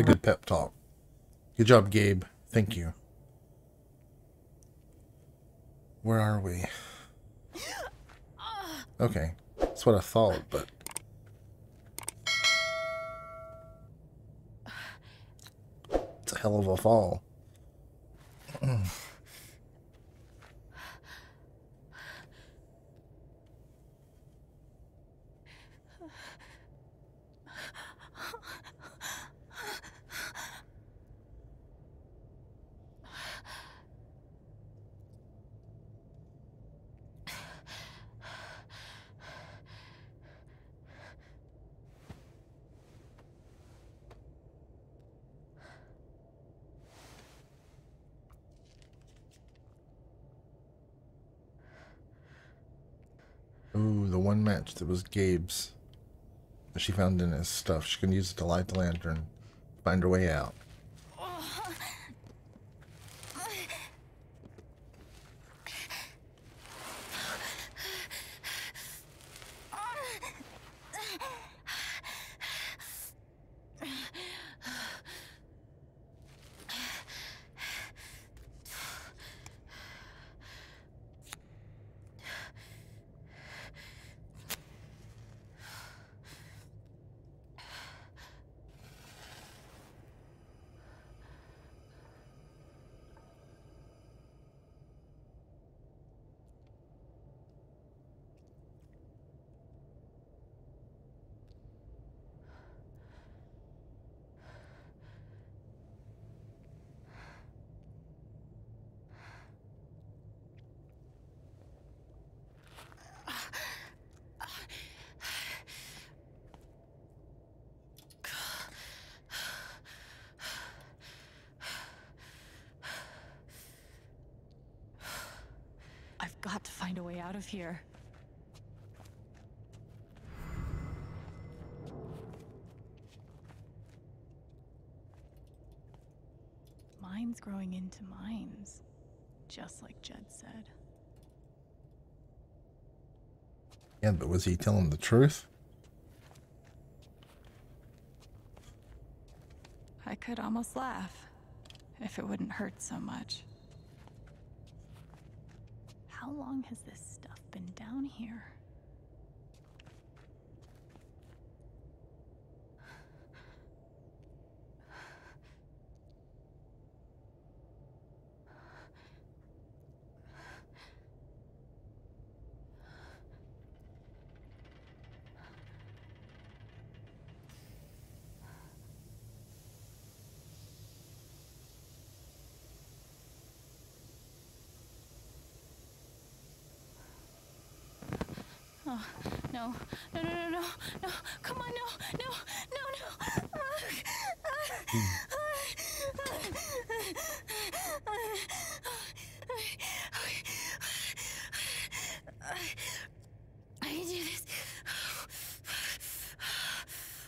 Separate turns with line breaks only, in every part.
a good pep talk. Good job, Gabe. Thank you. Where are we? Okay. That's what I thought, but... It's a hell of a fall. Mm. Ooh, the one match that was Gabe's. She found in his stuff. She can use it to light the lantern. Find her way out.
Got to find a way out of here. Mines growing into mines, just like Jed said.
Yeah, but was he telling the truth?
I could almost laugh if it wouldn't hurt so much. How long has this stuff been down here? Oh, no, no, no, no, no, come on, no, no, no, no. I can do this.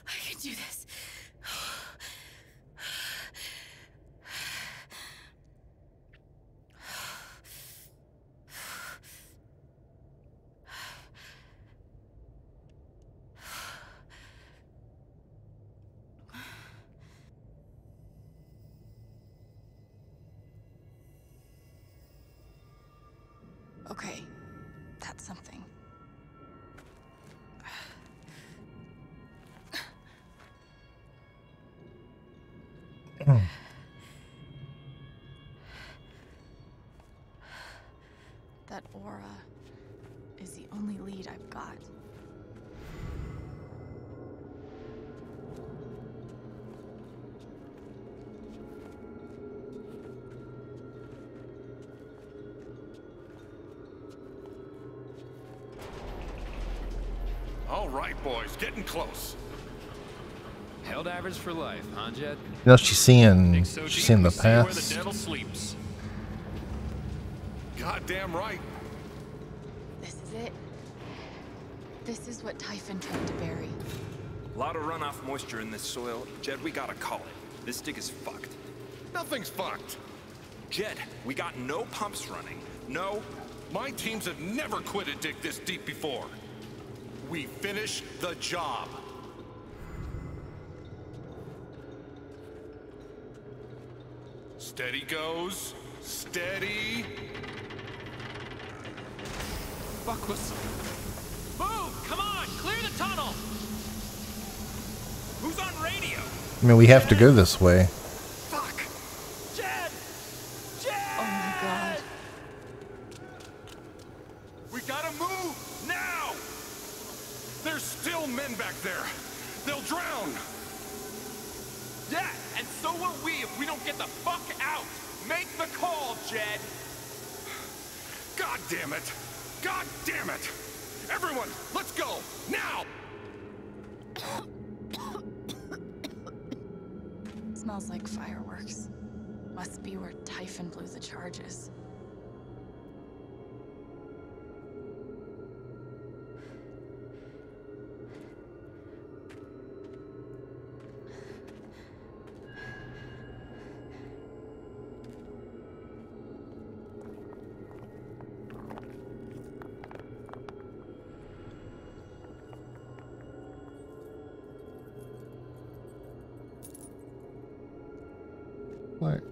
I can do this. Okay, that's something. that aura is the only lead I've got.
All right, boys, getting close.
Helldivers for life, huh, Jed?
You know, she's seeing,
so
she's seeing
we
the
see where the devil sleeps. Goddamn right.
This is it. This is what Typhon tried to bury.
A lot of runoff moisture in this soil. Jed, we gotta call it. This dig is fucked.
Nothing's fucked.
Jed, we got no pumps running. No.
My teams have never quit a dig this deep before. We finish the job. Steady goes. Steady.
Fuck was... Move! Come on! Clear the tunnel!
Who's on radio?
I mean, we have to go this way.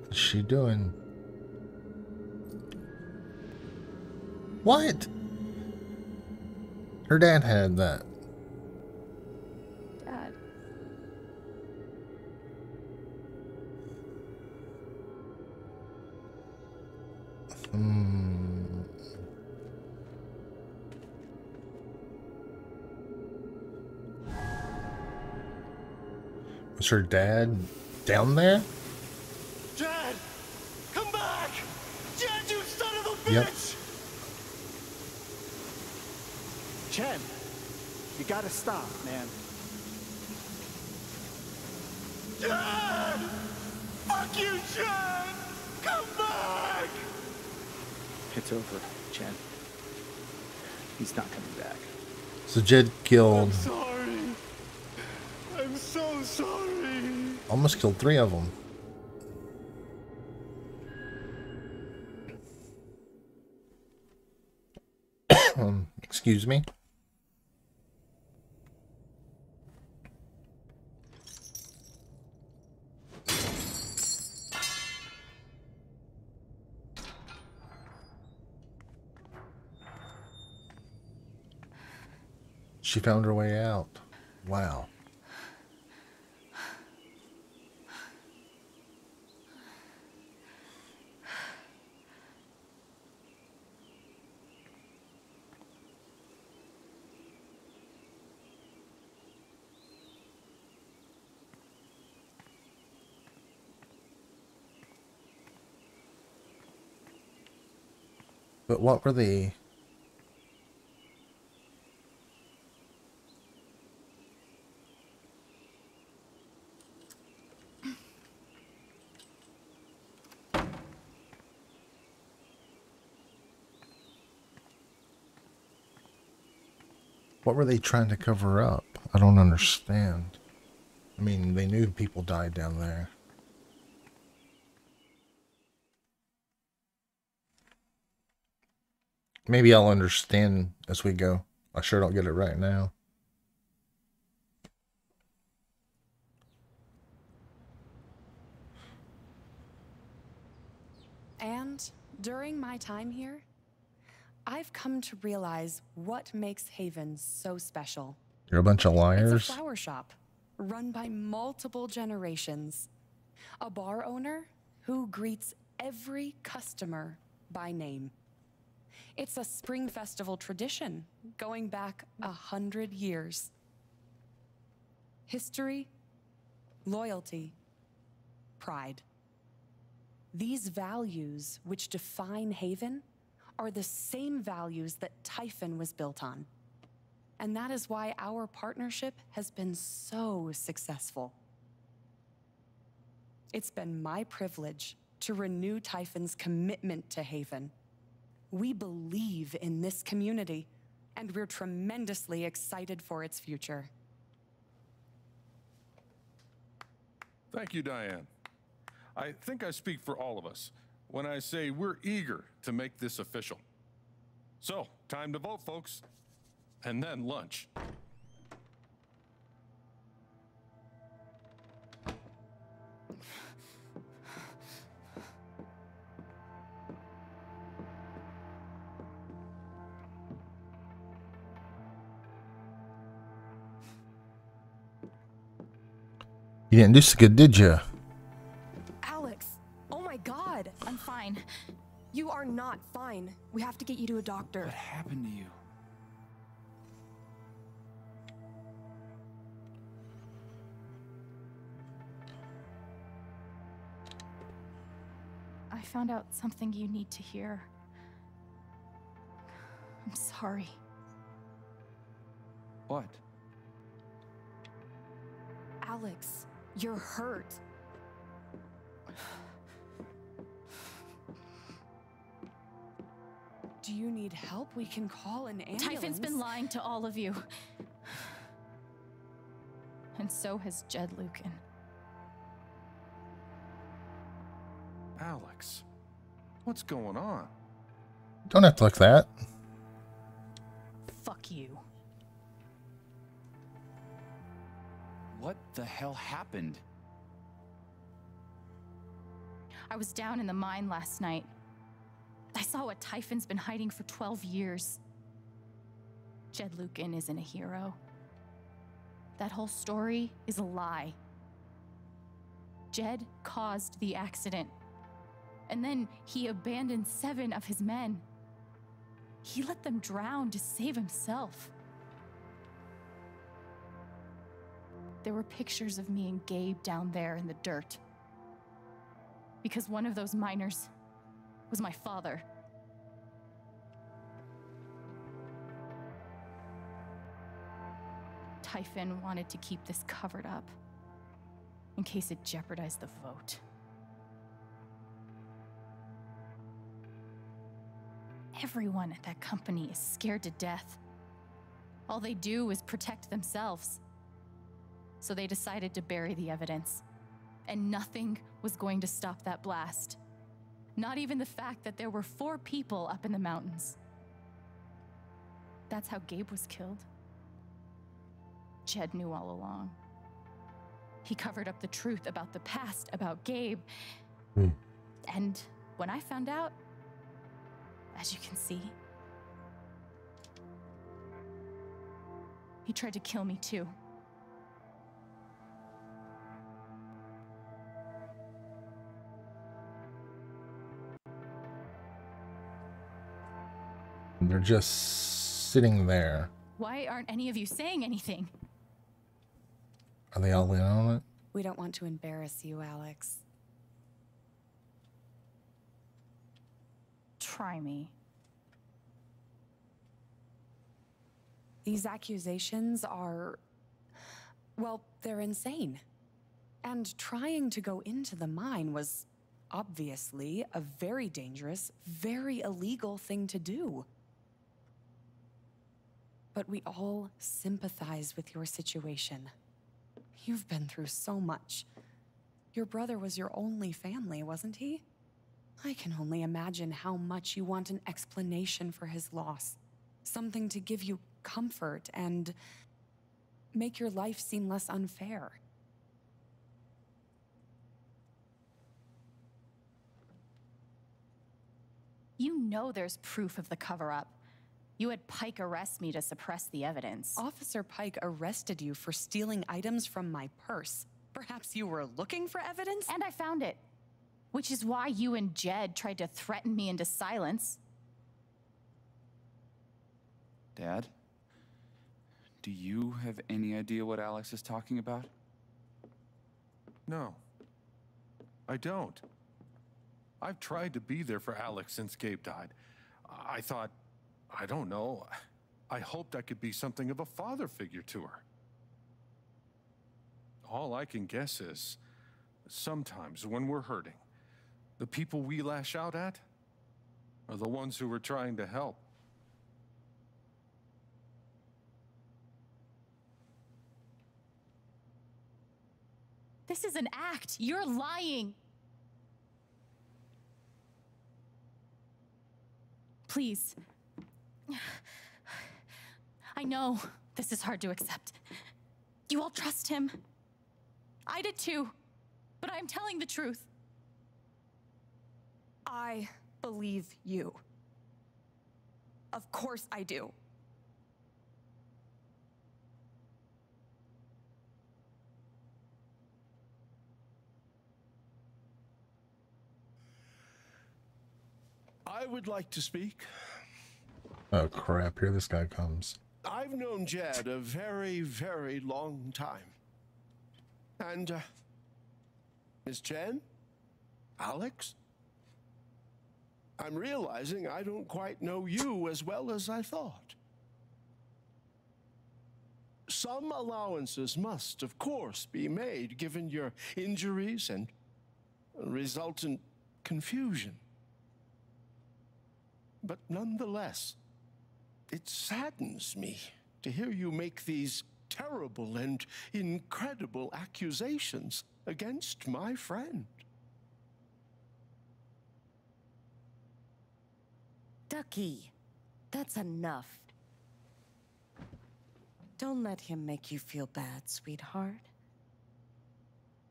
Is she doing? What? Her dad had that.
Dad.
Hmm. Was her dad down there?
Jed! Come back! Jed, you son of a
Yep.
Chen, you gotta stop, man.
Jed! Fuck you, Jed! Come back!
It's over, Chen. He's not coming back.
So Jed killed, I'm
Sorry. I'm so sorry.
almost killed three of them. Excuse me. She found her way out. Wow. But what were the What were they trying to cover up? I don't understand. I mean, they knew people died down there. Maybe I'll understand as we go. I sure don't get it right now.
And during my time here, I've come to realize what makes Haven so special.
You're a bunch of liars.
It's a flower shop run by multiple generations. A bar owner who greets every customer by name. It's a spring festival tradition going back a hundred years. History, loyalty, pride. These values, which define Haven, are the same values that Typhon was built on. And that is why our partnership has been so successful. It's been my privilege to renew Typhon's commitment to Haven. We believe in this community, and we're tremendously excited for its future.
Thank you, Diane. I think I speak for all of us when I say we're eager to make this official. So, time to vote, folks. And then lunch.
You didn't do so good, did you?
Alex! Oh my god!
I'm fine.
You are not fine. We have to get you to a doctor.
What happened to you?
I found out something you need to hear. I'm sorry.
What?
Alex, you're hurt.
Do you need help? We can call an ambulance.
Typhon's been lying to all of you. And so has Jed Lucan.
Alex, what's going on?
Don't act like that.
Fuck you.
The hell happened?
I was down in the mine last night. I saw what Typhon's been hiding for 12 years. Jed Lucan isn't a hero. That whole story is a lie. Jed caused the accident. And then he abandoned seven of his men. He let them drown to save himself. There were pictures of me and Gabe down there in the dirt. Because one of those miners was my father. Typhon wanted to keep this covered up in case it jeopardized the vote. Everyone at that company is scared to death. All they do is protect themselves. So they decided to bury the evidence. And nothing was going to stop that blast. Not even the fact that there were four people up in the mountains. That's how Gabe was killed. Jed knew all along. He covered up the truth about the past, about Gabe. Hmm. And when I found out, as you can see, he tried to kill me too.
They're just sitting there.
Why aren't any of you saying anything?
Are they all in on it?
We don't want to embarrass you, Alex.
Try me.
These accusations are. Well, they're insane. And trying to go into the mine was obviously a very dangerous, very illegal thing to do. But we all sympathize with your situation. You've been through so much. Your brother was your only family, wasn't he? I can only imagine how much you want an explanation for his loss. Something to give you comfort and make your life seem less unfair.
You know there's proof of the cover up. You had Pike arrest me to suppress the evidence.
Officer Pike arrested you for stealing items from my purse. Perhaps you were looking for evidence?
And I found it. Which is why you and Jed tried to threaten me into silence.
Dad? Do you have any idea what Alex is talking about?
No. I don't. I've tried to be there for Alex since Gabe died. I thought, I don't know, I hoped I could be something of a father figure to her. All I can guess is, sometimes when we're hurting, the people we lash out at are the ones who are trying to help.
This is an act. You're lying. Please. I know this is hard to accept. You all trust him. I did too, but I'm telling the truth.
I believe you. Of course I do.
I would like to speak.
Oh crap! Here this guy comes.
I've known Jed a very, very long time. And, uh, Miss Chen? Alex? I'm realizing I don't quite know you as well as I thought. Some allowances must, of course, be made given your injuries and resultant confusion. But nonetheless, it saddens me to hear you make these terrible and incredible accusations against my friend.
Ducky, that's enough. Don't let him make you feel bad, sweetheart.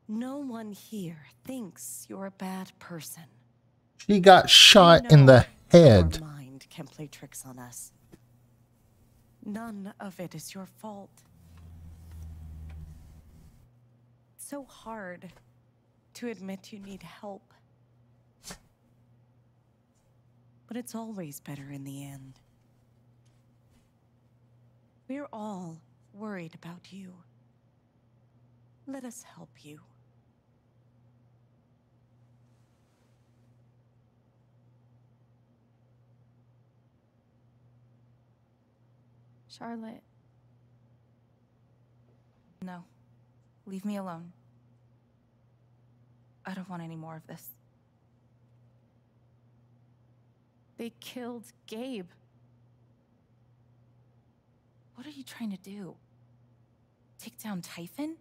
No one here thinks you're a bad person.
She got shot
You
in the head.
Your mind can play tricks on us. None of it is your fault. It's so hard to admit you need help. But it's always better in the end. We're all worried about you. Let us help you.
Charlotte. No. Leave me alone. I don't want any more of this. They killed Gabe. What are you trying to do? Take down Typhon?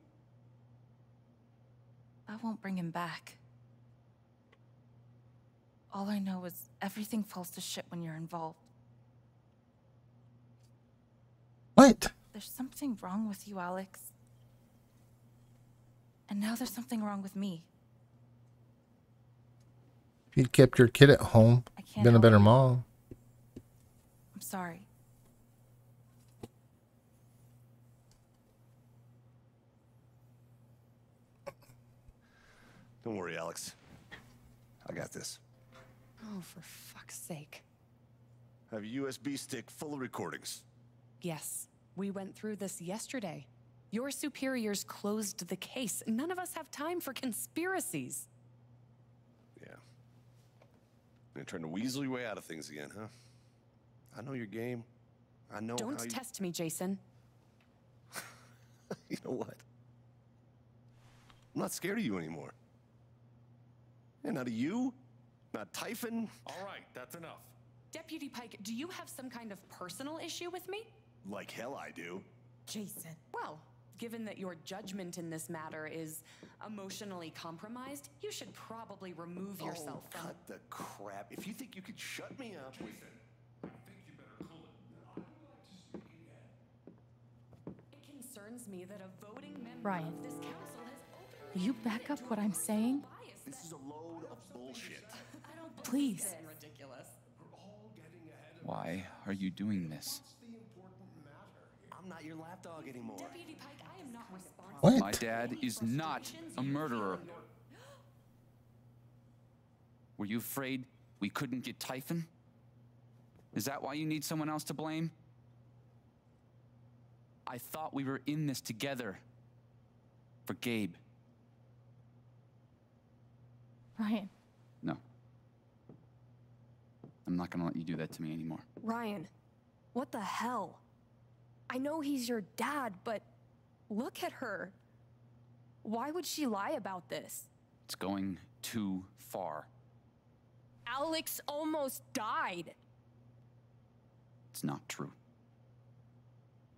That won't bring him back. All I know is everything falls to shit when you're involved.
What?
There's something wrong with you, Alex. And now there's something wrong with me.
If you'd kept your kid at home,
can't
been a better
you.
mom.
I'm sorry.
Don't worry, Alex. I got this.
Oh, for fuck's sake.
I have a USB stick full of recordings.
Yes, we went through this yesterday. Your superiors closed the case. None of us have time for conspiracies.
Yeah. You're trying to weasel your way out of things again, huh? I know your game. I know
Don't
how you...
test me, Jason.
you know what? I'm not scared of you anymore. And not of you, not Typhon.
All right, that's enough.
Deputy Pike, do you have some kind of personal issue with me?
Like hell I do.
Jason. Well, given that your judgment in this matter is emotionally compromised, you should probably remove yourself
oh,
from.
cut the crap. If you think you could shut me up with...
It concerns me that a voting member
Ryan.
of this council has
Will you back up what I'm saying?
This is a load of bullshit.
Please.
Why are you doing this?
I'm not your lapdog anymore.
Deputy Pike, I am not responsible.
What?
My dad is not a murderer. Were you afraid we couldn't get Typhon? Is that why you need someone else to blame? I thought we were in this together. For Gabe.
Ryan,
No. I'm not gonna let you do that to me anymore.
Ryan, what the hell? I know he's your dad, but look at her. Why would she lie about this?
It's going too far.
Alex almost died.
It's not true.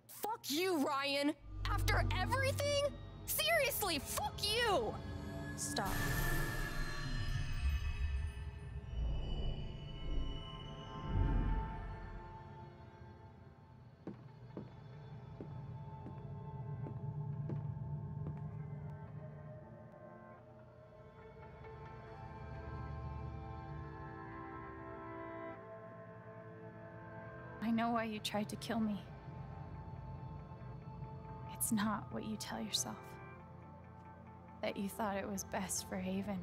Fuck you, Ryan. After everything? Seriously, fuck you. Stop.
Why you tried to kill me. It's not what you tell yourself. That you thought it was best for Haven.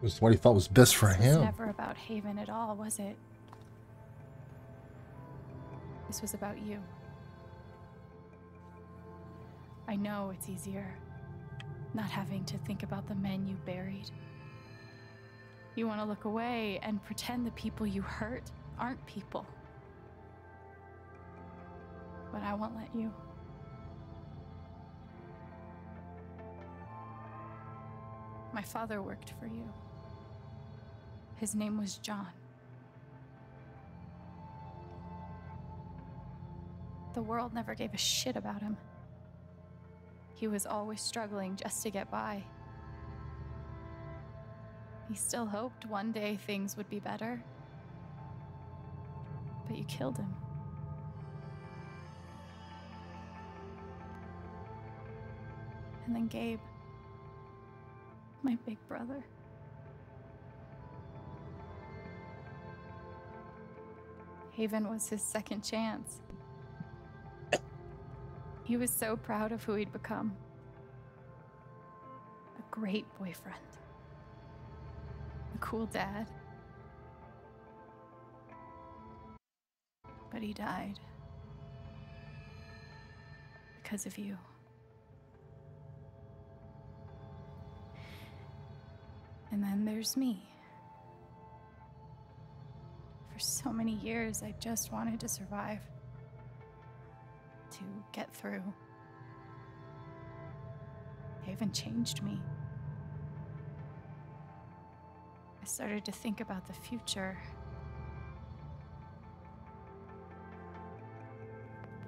It was what he thought was best for
This was
him.
never about Haven at all, was it? This was about you. I know it's easier not having to think about the men you buried. You want to look away and pretend the people you hurt aren't people. But I won't let you. My father worked for you. His name was John. The world never gave a shit about him. He was always struggling just to get by. He still hoped one day things would be better. But you killed him. And then Gabe, my big brother. Haven was his second chance. He was so proud of who he'd become. A great boyfriend. A cool dad. But he died. Because of you. And then there's me. For so many years, I just wanted to survive. To get through. Haven changed me. I started to think about the future.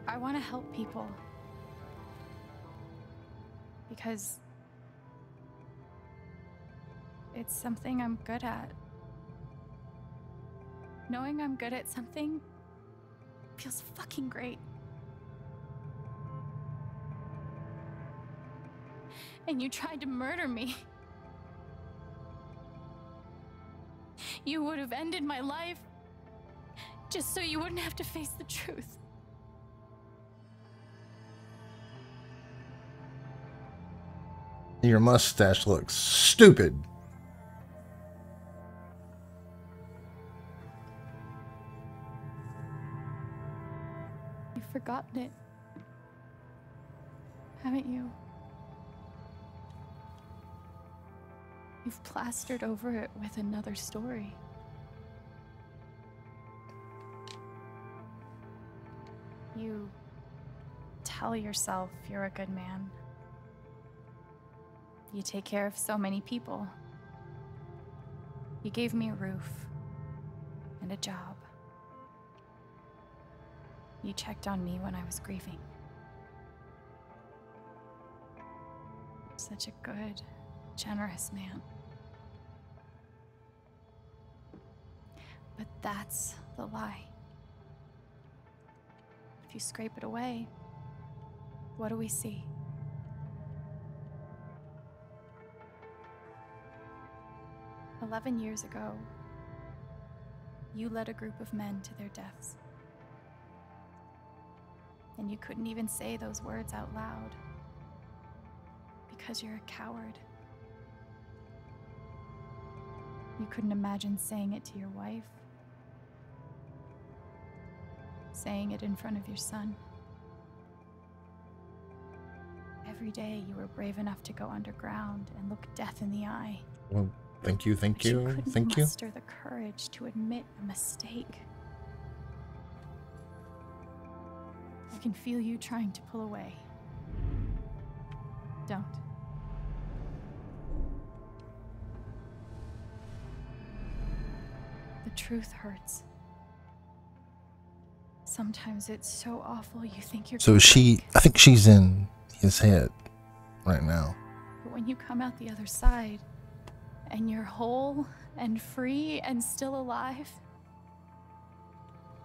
I want to help people. Because it's something I'm good at. Knowing I'm good at something feels fucking great. And you tried to murder me. You would have ended my life just so you wouldn't have to face the truth.
Your mustache looks stupid.
You've forgotten it. Haven't you? You've plastered over it with another story. You tell yourself you're a good man. You take care of so many people. You gave me a roof and a job. You checked on me when I was grieving. Such a good, generous man. But that's the lie. If you scrape it away, what do we see? Eleven years ago, you led a group of men to their deaths. And you couldn't even say those words out loud because you're a coward. You couldn't imagine saying it to your wife, saying it in front of your son. Every day you were brave enough to go underground and look death in the eye.
Well, thank you, thank
But you
you,
couldn't
thank you.
muster the courage to admit a mistake. Can feel you trying to pull away. Don't. The truth hurts. Sometimes it's so awful you think you're.
So she. I think she's in his head right now.
But when you come out the other side, and you're whole and free and still alive,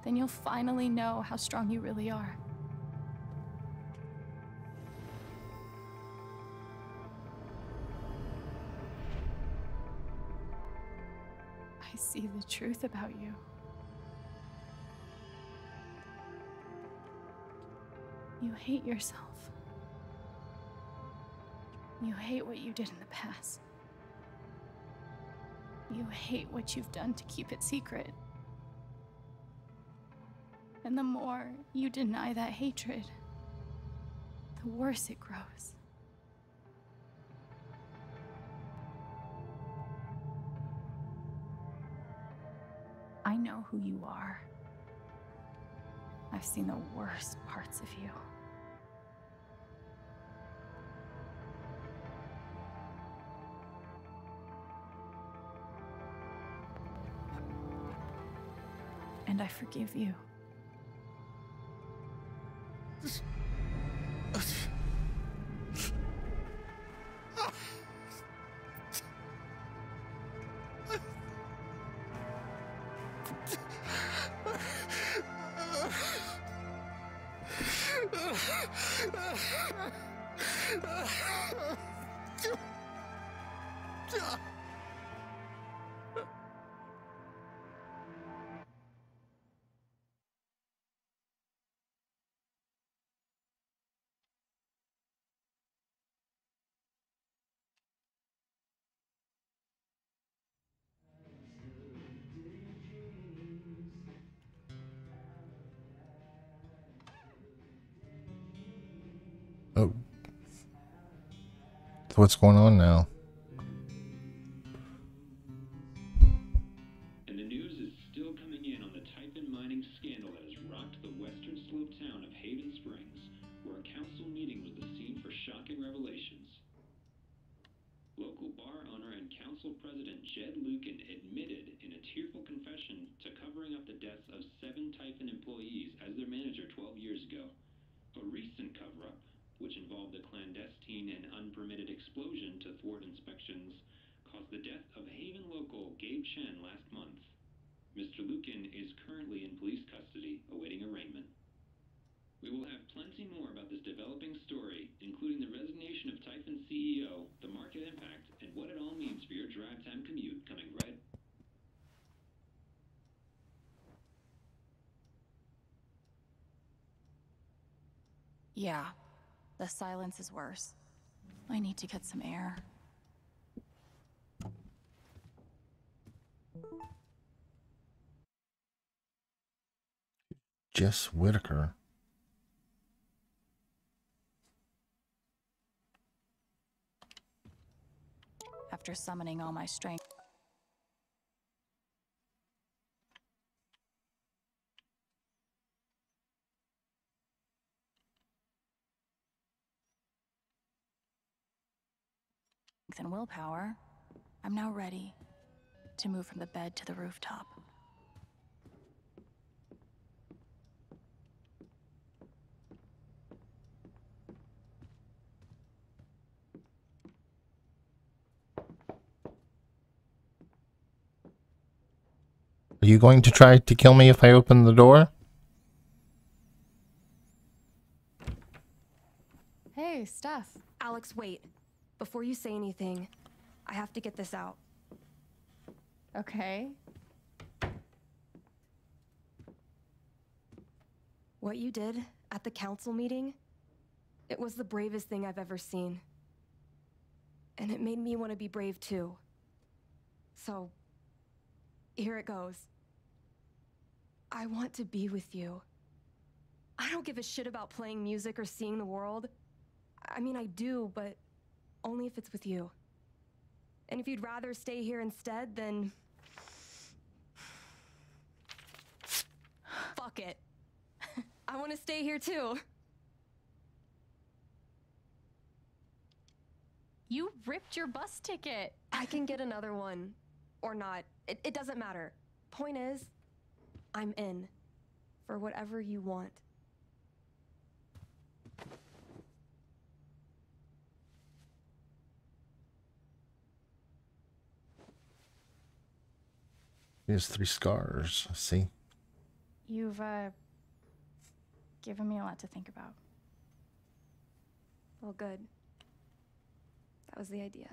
then you'll finally know how strong you really are. See the truth about you. You hate yourself. You hate what you did in the past. You hate what you've done to keep it secret. And the more you deny that hatred, the worse it grows. I know who you are. I've seen the worst parts of you. And I forgive you.
Oh. So what's going on now?
Is
worse. I need to get some air.
Jess Whitaker.
After summoning all my strength. and willpower, I'm now ready to move from the bed to the rooftop.
Are you going to try to kill me if I open the door?
Hey, Steph. Alex, wait. Before you say anything, I have to get this out.
Okay.
What you did at the council meeting, it was the bravest thing I've ever seen. And it made me want to be brave too. So, here it goes. I want to be with you. I don't give a shit about playing music or seeing the world. I mean, I do, but only if it's with you. And if you'd rather stay here instead, then. Fuck it. I want to stay here too.
You ripped your bus ticket.
I can get another one. Or not. It, it doesn't matter. Point is, I'm in. For whatever you want.
He has three scars. See.
You've, uh, given me a lot to think about.
Well, good. That was the idea.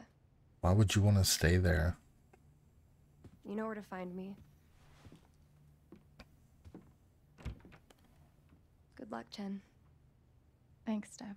Why would you want to stay there?
You know where to find me. Good luck, Chen.
Thanks, Steph.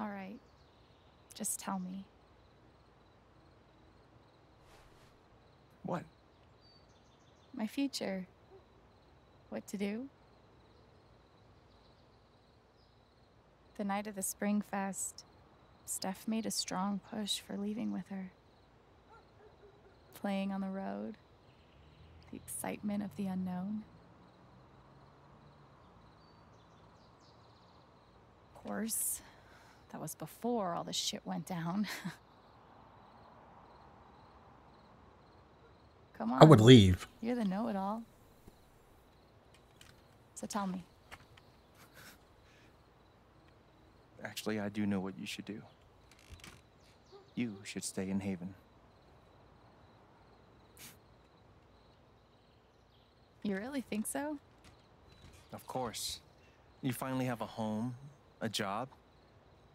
All right. Just tell me.
What?
My future. What to do? The night of the Spring Fest, Steph made a strong push for leaving with her. Playing on the road, the excitement of the unknown. Of course, that was before all the shit went down. Come on.
I would leave.
You're the know it all. So tell me.
Actually, I do know what you should do. You should stay in Haven.
You really think so?
Of course. You finally have a home, a job,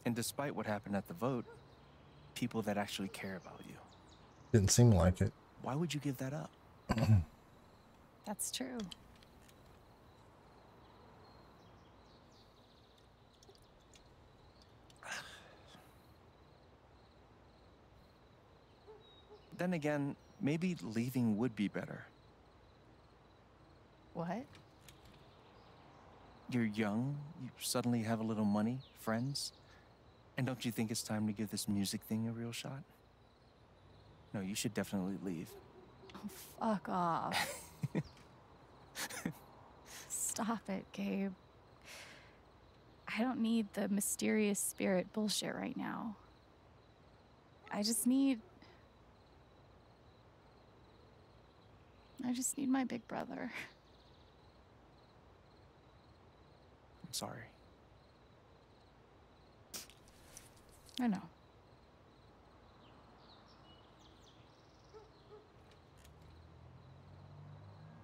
and despite what happened at the vote, people that actually care about you.
Didn't seem like it.
Why would you give that up?
That's true.
Then again, maybe leaving would be better.
What?
You're young, you suddenly have a little money, friends. And don't you think it's time to give this music thing a real shot? No, you should definitely leave.
Oh, fuck off. Stop it, Gabe. I don't need the mysterious spirit bullshit right now. I just need. I just need my big brother.
I'm sorry.
I know.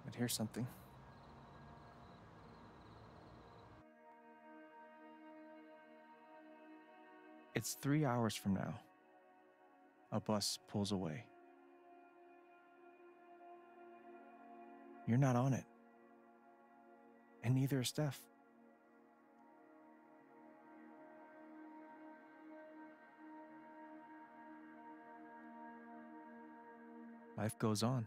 But here's something. It's three hours from now. A bus pulls away. You're not on it. And neither is Steph. Life goes on.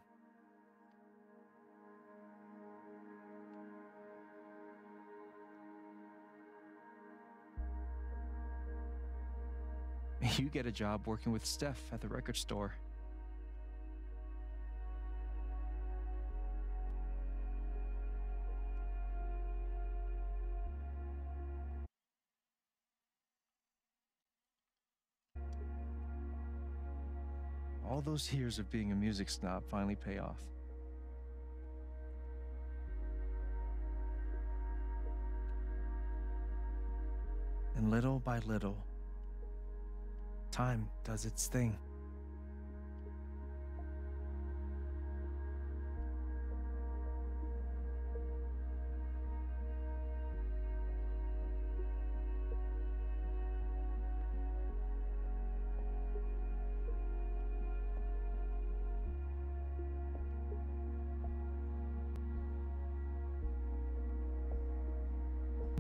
You get a job working with Steph at the record store. Those years of being a music snob finally pay off. And little by little, time does its thing.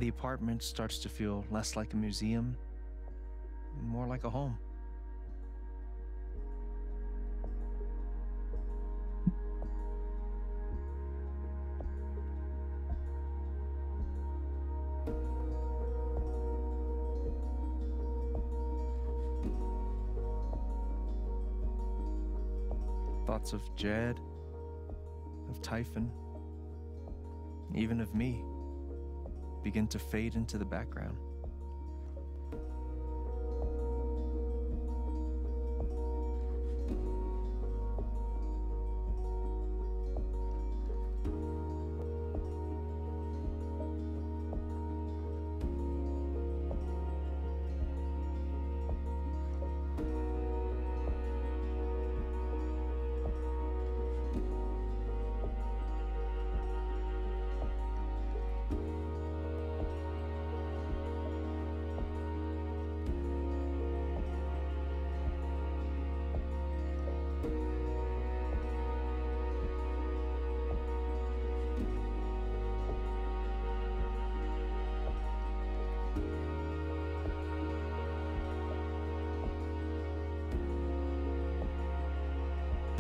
The apartment starts to feel less like a museum, and more like a home. Thoughts of Jed, of Typhon, even of me begin to fade into the background.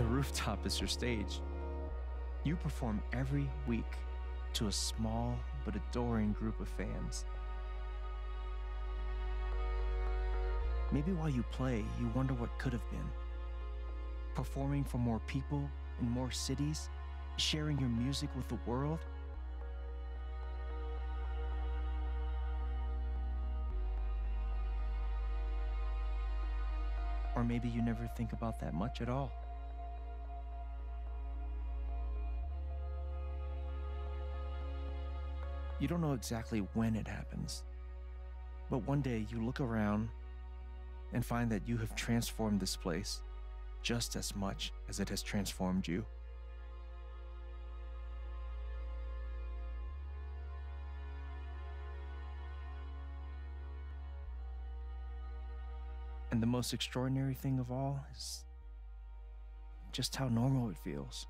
The rooftop is your stage. You perform every week to a small but adoring group of fans. Maybe while you play, you wonder what could have been. Performing for more people in more cities, sharing your music with the world. Or maybe you never think about that much at all. You don't know exactly when it happens, but one day you look around and find that you have transformed this place just as much as it has transformed you. And the most extraordinary thing of all is just how normal it feels.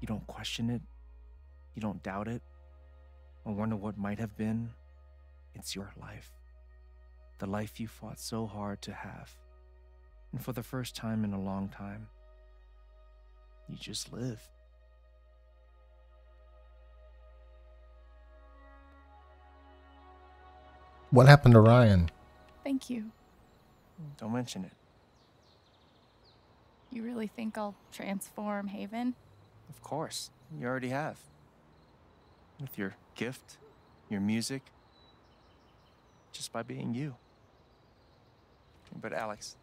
You don't question it, you don't doubt it, or wonder what might have been. It's your life. The life you fought so hard to have. And for the first time in a long time, you just live.
What happened to Ryan?
Thank you.
Don't mention it.
You really think I'll transform Haven?
Of course, you already have. With your gift, your music, just by being you. But Alex,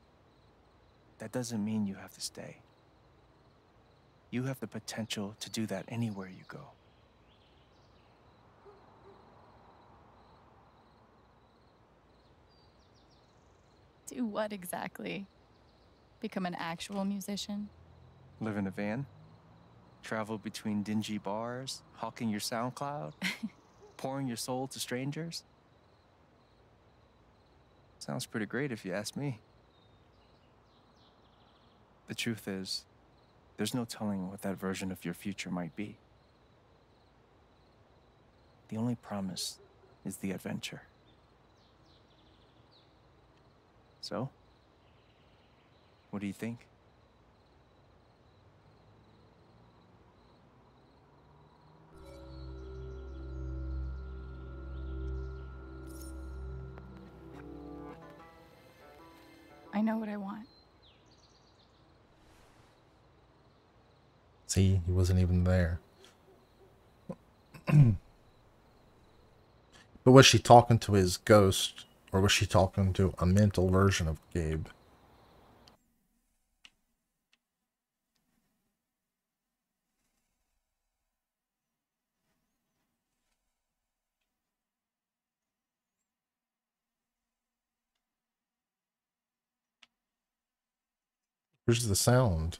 that doesn't mean you have to stay. You have the potential to do that anywhere you go.
Do what exactly? Become an actual musician?
Live in a van, travel between dingy bars, hawking your SoundCloud, pouring your soul to strangers. Sounds pretty great if you ask me. The truth is, there's no telling what that version of your future might be. The only promise is the adventure. So, what do you think?
Know what I want.
See, he wasn't even there. but was she talking to his ghost, or was she talking to a mental version of Gabe? Where's the sound?